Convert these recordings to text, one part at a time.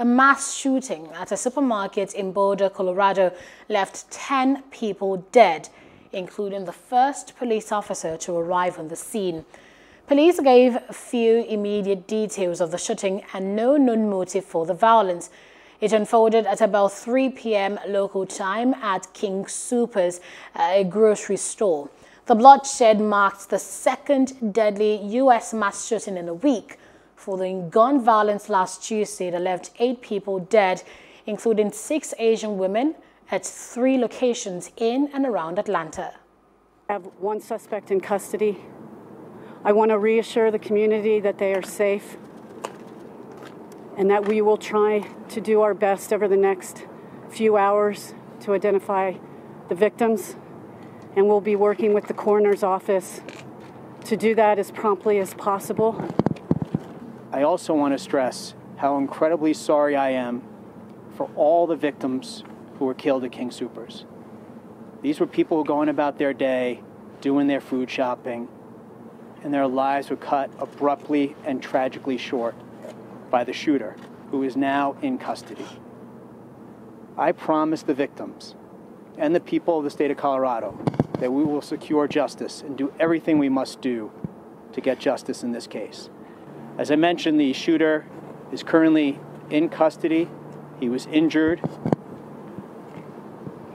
A mass shooting at a supermarket in Boulder, Colorado left 10 people dead, including the first police officer to arrive on the scene. Police gave few immediate details of the shooting and no known motive for the violence. It unfolded at about 3 p.m. local time at King Supers, a grocery store. The bloodshed marked the second deadly U.S. mass shooting in a week following gun violence last Tuesday that left eight people dead, including six Asian women at three locations in and around Atlanta. I have one suspect in custody. I want to reassure the community that they are safe and that we will try to do our best over the next few hours to identify the victims. And we'll be working with the coroner's office to do that as promptly as possible. I also want to stress how incredibly sorry I am for all the victims who were killed at King Supers. These were people going about their day, doing their food shopping, and their lives were cut abruptly and tragically short by the shooter, who is now in custody. I promise the victims and the people of the state of Colorado that we will secure justice and do everything we must do to get justice in this case. As I mentioned, the shooter is currently in custody. He was injured.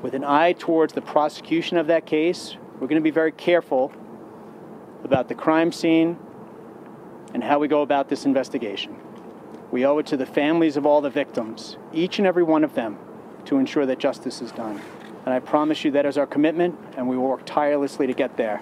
With an eye towards the prosecution of that case, we're going to be very careful about the crime scene and how we go about this investigation. We owe it to the families of all the victims, each and every one of them, to ensure that justice is done. And I promise you that is our commitment, and we will work tirelessly to get there.